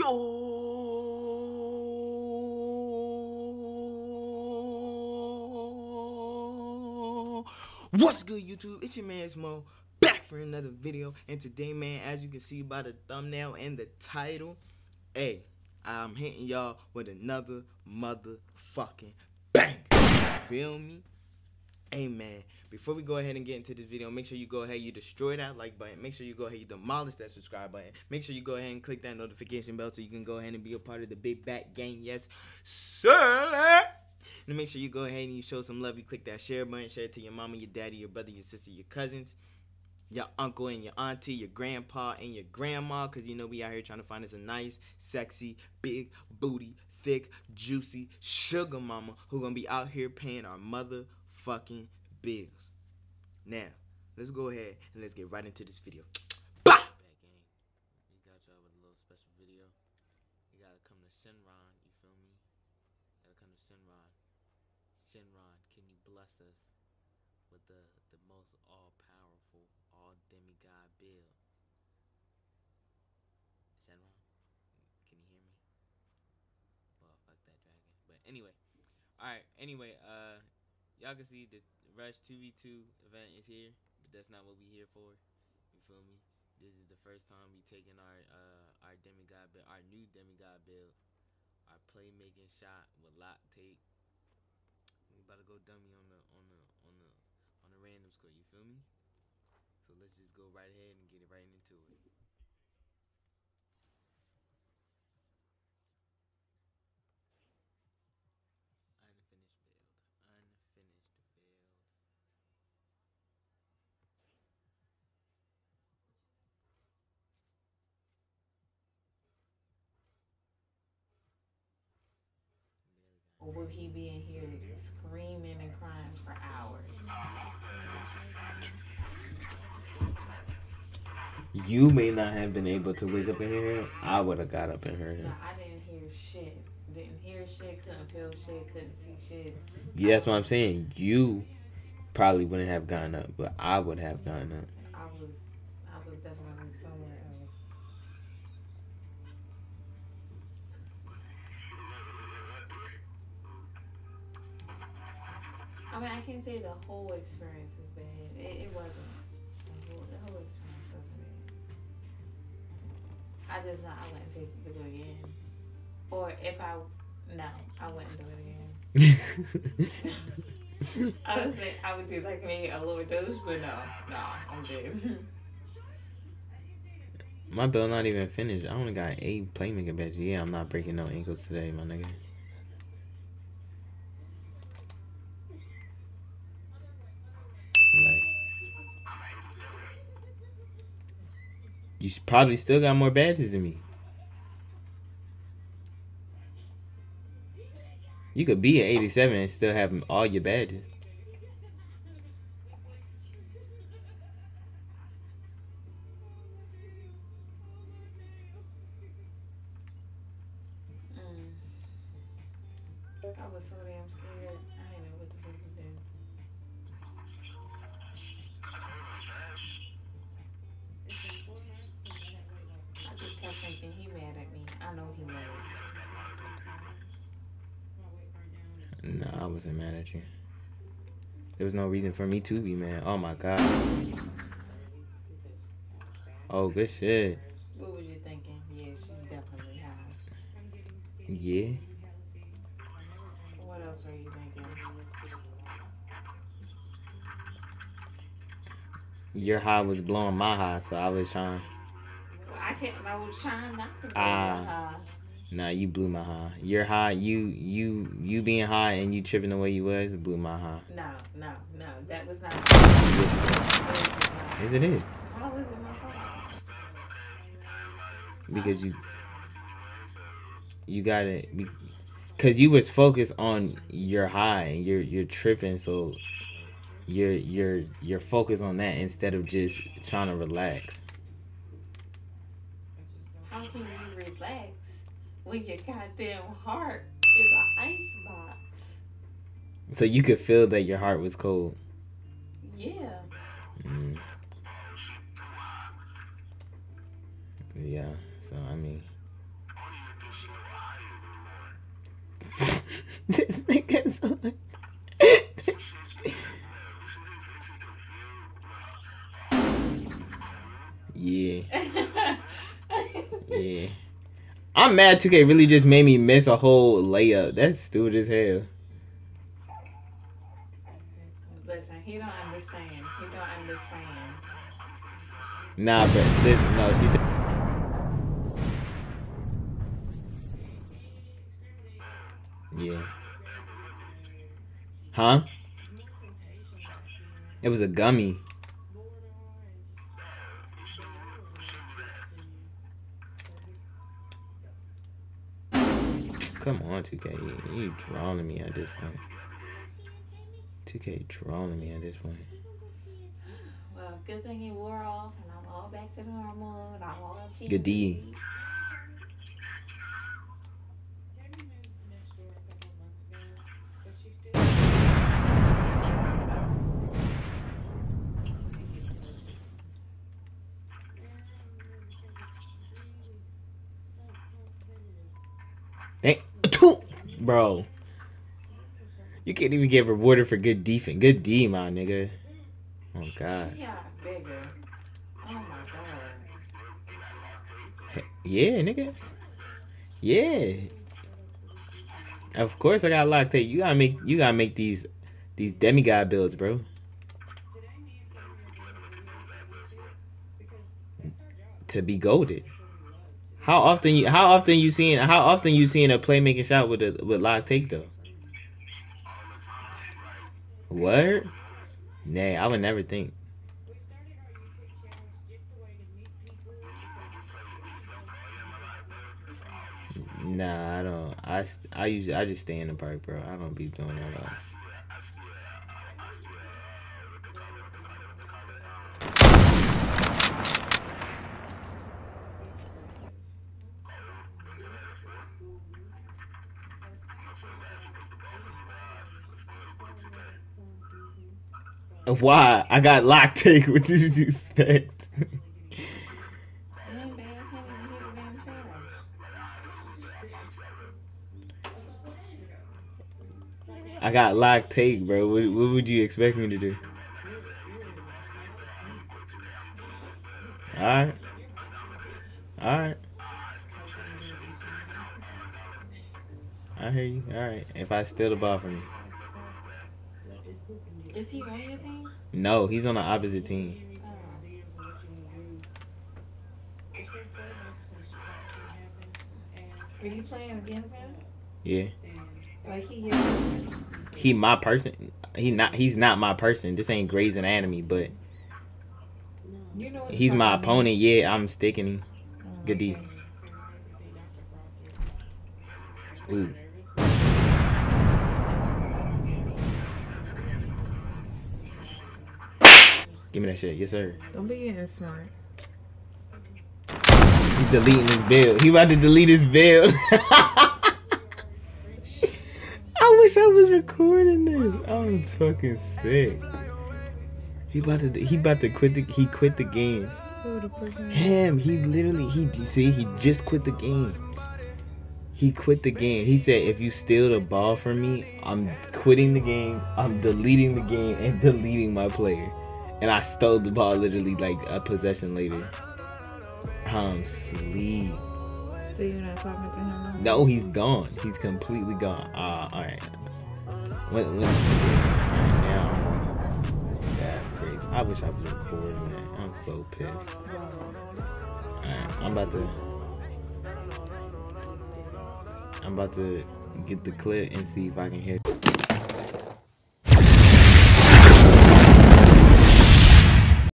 Yo! What's good, YouTube? It's your man Smo back for another video. And today, man, as you can see by the thumbnail and the title, hey, I'm hitting y'all with another motherfucking bang. Feel me? Man, before we go ahead and get into this video, make sure you go ahead, you destroy that like button. Make sure you go ahead, you demolish that subscribe button. Make sure you go ahead and click that notification bell so you can go ahead and be a part of the big back gang. Yes, sir. And make sure you go ahead and you show some love. You click that share button, share it to your mama, your daddy, your brother, your sister, your cousins, your uncle and your auntie, your grandpa and your grandma. Cause you know we out here trying to find us a nice, sexy, big booty, thick, juicy sugar mama who gonna be out here paying our motherfucking bills. Now, let's go ahead and let's get right into this video. Bah! We got y'all with a little special video. You gotta come to Shenron, you feel me? Gotta come to Shenron. Shenron, can you bless us with the the most all powerful, all demigod bill? Shenron? Can you hear me? Well fuck that dragon. But anyway. Alright, anyway, uh y'all can see the Rush 2v2 event is here, but that's not what we here for. You feel me? This is the first time we taking our uh our demigod build, our new demigod build, our playmaking shot with lock take. We about to go dummy on the on the on the on the random score. You feel me? So let's just go right ahead and get it right into it. Unfinished build. Unfinished build. Or will he be in here screaming and crying for hours? You may not have been able to wake up in here. I would have got up in here. No, I didn't hear shit. Didn't hear shit, couldn't feel shit, couldn't see shit. Yeah, that's what I'm saying. You probably wouldn't have gotten up, but I would have gotten up. I was I was definitely somewhere else. I mean, I can't say the whole experience was bad. It, it wasn't. The whole, the whole experience wasn't bad. I just not. I wouldn't take it to do it again. Or if I, no, I wouldn't do it again. I would say I would do like maybe a lower dose, but no, no, I'm good. My build not even finished. I only got eight playmaker badges. Yeah, I'm not breaking no ankles today, my nigga. Like, you probably still got more badges than me. You could be at 87 and still have all your badges. Mm. I was so damn scared. I didn't know what to fuck to do. I just kept thinking he mad at me. I know he mad. No, I wasn't mad at you. There was no reason for me to be mad. Oh my god. Oh, good shit. What was you thinking? Yeah, she's definitely high. Yeah. What else were you thinking? Your high was blowing my high, so I was trying. Well, I can't. I was trying not to be Ah. high. Nah, you blew my high. You're high, you you you being high and you tripping the way you was blew my high. No, no, no. That was not. Yes, it is. How was it my? Because you you got it because you was focused on your high and you're you're tripping so you're you're you're focused on that instead of just trying to relax How can you relax when your goddamn heart is an ice box? so you could feel that your heart was cold Yeah. mm. yeah so i mean I'm mad 2K really just made me miss a whole layup. That's stupid as hell. Listen, he don't understand. He don't understand. Nah, but this, no, she. T- yeah. Huh? It was a gummy. Come on, 2K. You, trolling me at this point. 2K trolling me at this point. Well, good thing it wore off, and I'm all back to normal, and I'm all cheap. Good D. Dang. Bro. You can't even get rewarded for good defense. Good D, my nigga. Oh, God. Yeah, bigger. Oh my god. Yeah, nigga. Yeah. Of course I got lock take. You gotta make you gotta make these these demigod builds, bro. To be goaded. How often you how often you seeing how often you seeing a playmaking shot with a with lock take though? What? Nay, I would never think. Nah, I don't. I I usually I just stay in the park, bro. I don't be doing that. Why? I got lock take. What did you expect? I got lock take, bro. What, what would you expect me to do? Alright. Alright. I hear you. Alright. If I steal the ball from you. Is he on your team? No, he's on the opposite team. Oh. Are you playing against him? Yeah. Like he your He my person. He not he's not my person. This ain't Grey's Anatomy, but you know what he's my opponent. Yeah, I'm sticking him. Oh, Good D. okay. Ooh. Give me that shit. Yes, sir. Don't be getting smart. He's deleting his build. He about to delete his build. I wish I was recording this. I was fucking sick. He about to he about to quit the he quit the game. Who the person? Him, he literally he you see he just quit the game. He quit the game. He said if you steal the ball from me, I'm quitting the game. I'm deleting the game and deleting my player. And I stole the ball literally like a possession later. I'm sleep. So you're not talking to him? No, he's gone. He's completely gone. Uh, all right. When, all right, now, that's crazy. I wish I was recording that. I'm so pissed. All right, I'm about to. I'm about to get the clip and see if I can hear.